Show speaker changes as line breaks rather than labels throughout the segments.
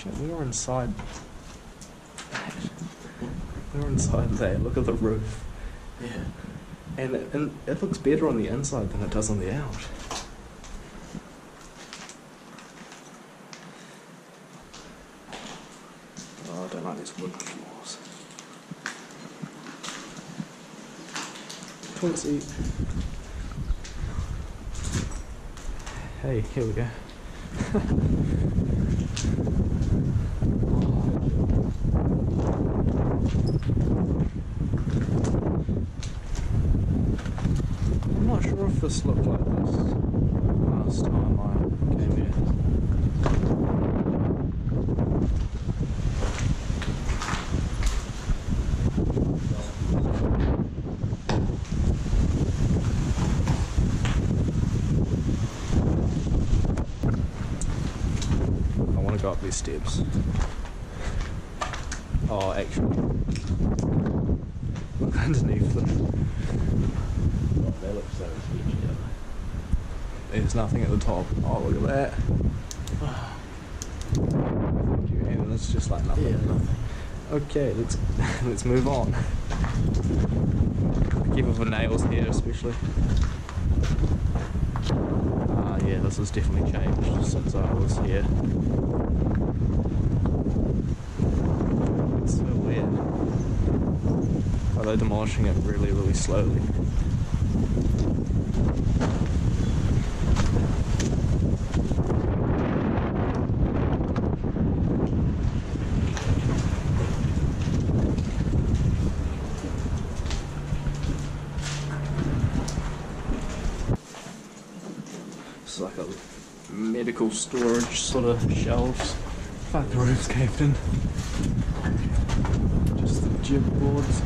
Shit, we were inside. We were inside there. Look at the roof.
Yeah.
And it, and it looks better on the inside than it does on the out. Oh, I don't like these wood floors. Toilet seat. Hey, here we go. I'm not sure if this looked like this last time I came here. To go up these steps. Oh, actually, look underneath them.
Oh, they look so sketchy,
There's nothing at the top. Oh, look at that. And it's just like nothing.
Yeah, nothing.
Okay, let's let's move on. Be up for nails here, especially. Ah, yeah, this has definitely changed since I was here. It's so weird. Are demolishing it really, really slowly? Like a medical storage sort of shelves. Fuck, the roof's caved in. Just the Gib boards.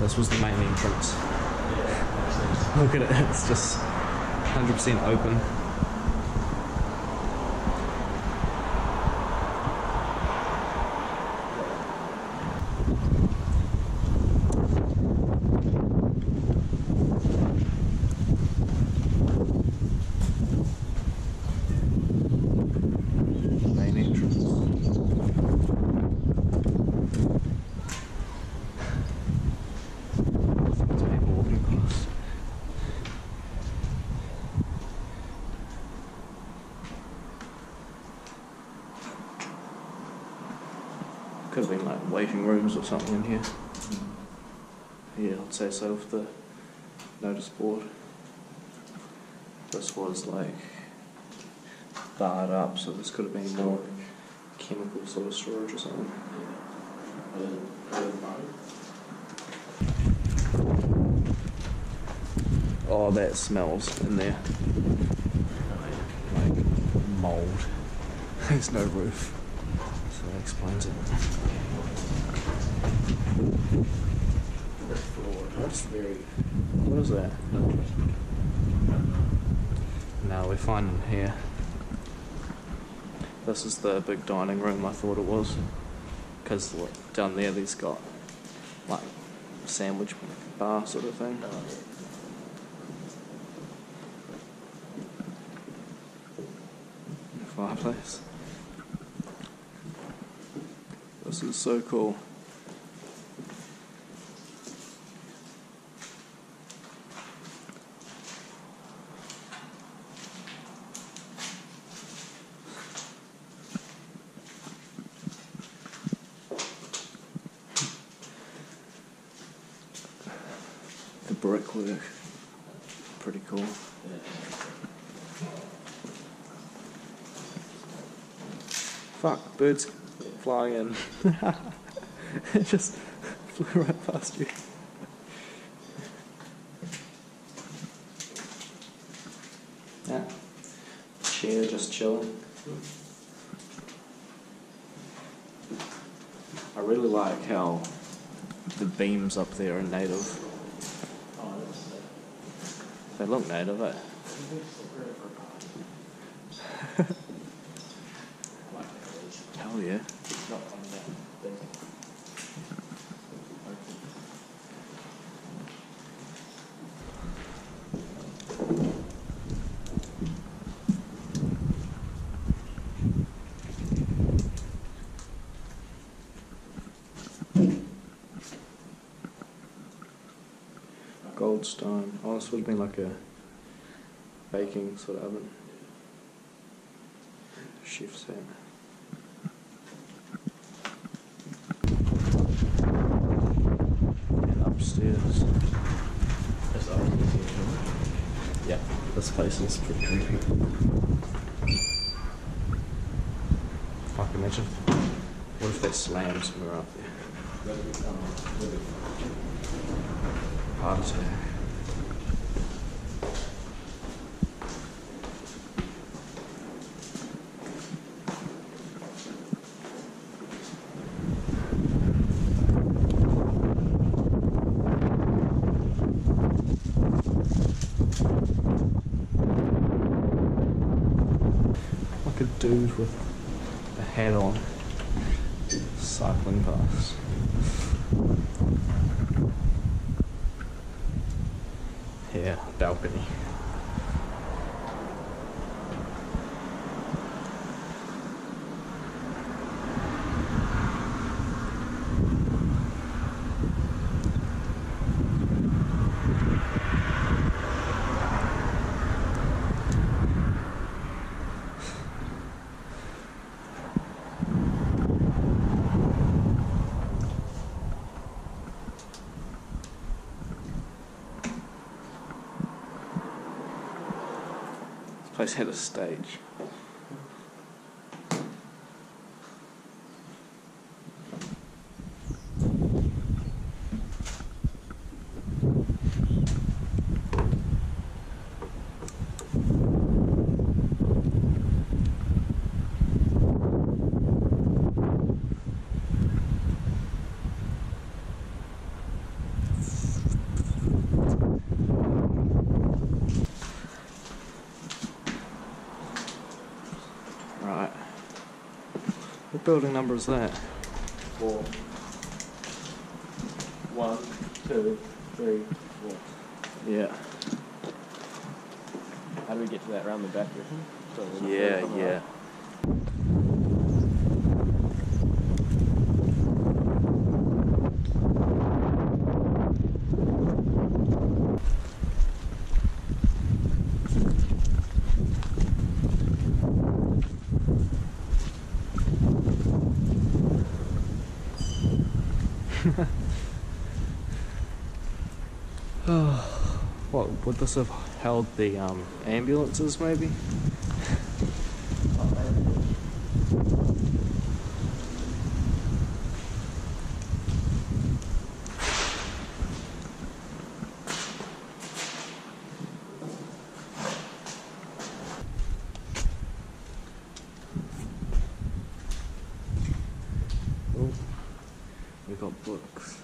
This was the main entrance. Look at it, it's just 100% open. Main entrance. There's people walking past. Have been like waiting rooms or something in here. Yeah, I'd say so with the notice board. This was like barred up, so this could have been more chemical sort of storage or something. Oh, that smells in there. Like mold. There's no roof. Explains it.
That's very.
What is that? No, we're fine in here. This is the big dining room I thought it was. Because down there there's got like sandwich bar sort of thing. Fireplace. This is so cool. The brickwork. Pretty cool. Fuck, birds flying in. it just flew right past you. Yeah. Chair just chilling. I really like how the beams up there are native. They look native, eh? Hell yeah. Goldstone. Oh, this would have been like a baking sort of oven. Shift set. And upstairs.
That's all
yeah, this place is pretty creepy. Fuck, imagine. What if that slams we're up there? Heart attack. Like a dude with a hat on, cycling past. Yeah, balcony. Place had a stage. Right. What building number is that?
Four. One, two, three, four.
Yeah.
How do we get to that round the back? you reckon? So we'll
Yeah,
come
yeah.
around.
What would this have held the um, ambulances maybe? Oh, we got books.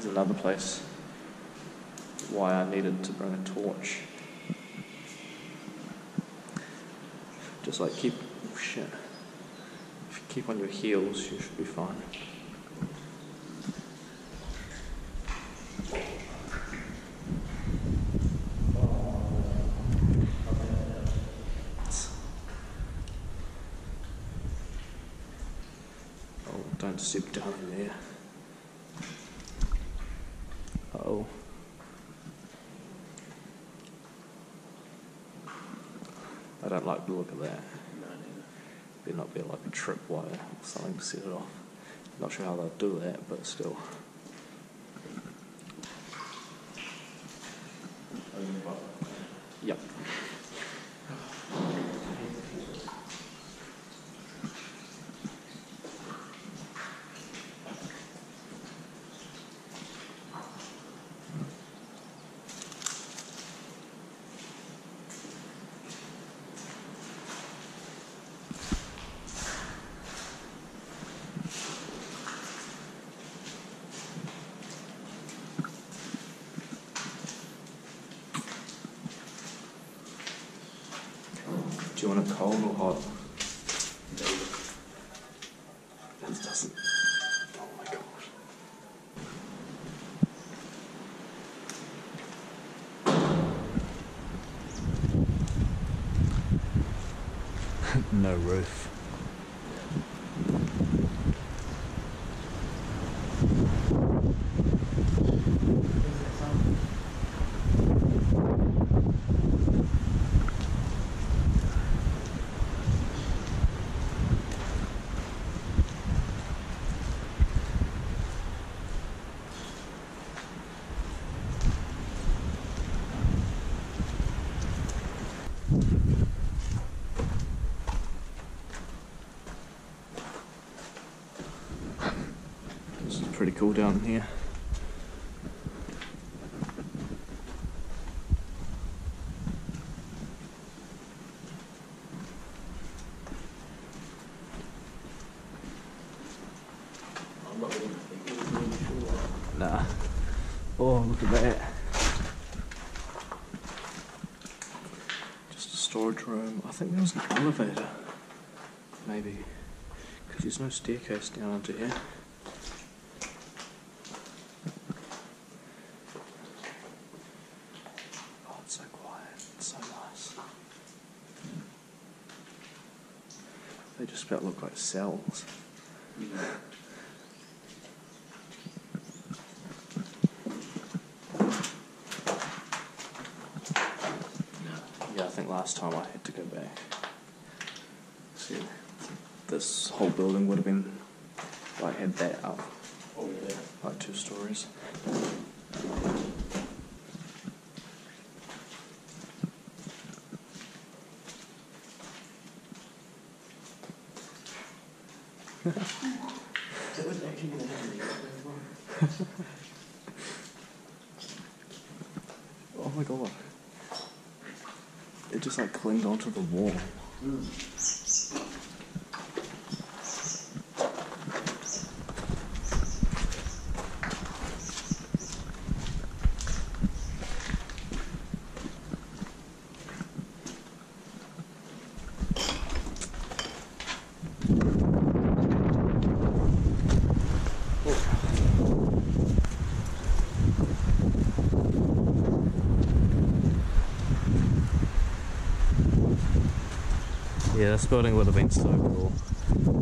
here's another place. Why I needed to bring a torch. Just like keep. Oh shit. If you keep on your heels, you should be fine. Oh, don't sip down in there. Oh. I don't like the look of that. Better not be like a tripwire or something to set it off. Not sure how they'll do that, but still. Yep. Do you want it cold or hot?
No roof.
It's pretty cool down here. Nah. Oh, look at that. Just a storage room. I think there was an elevator. Maybe. Because there's no staircase down into here. Oh, it's so quiet. It's so nice. They just about look like cells. Yeah, I think last time I had to go back. See, this whole building would have been like had that up,
Oh, yeah.
like two stories. Oh my god. It just like clinged onto the wall. Hmm. Yeah, this building would have been so cool.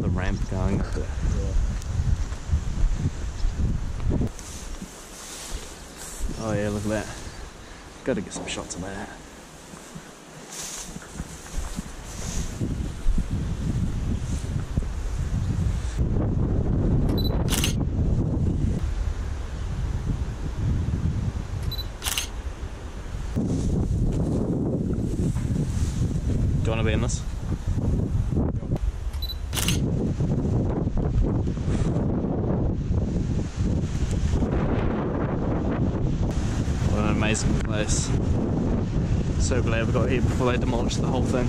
The ramp going up there. Oh yeah, look at that. Gotta get some shots of that. Do you want to be in this? What an amazing place. So glad we got here before they demolished the whole thing.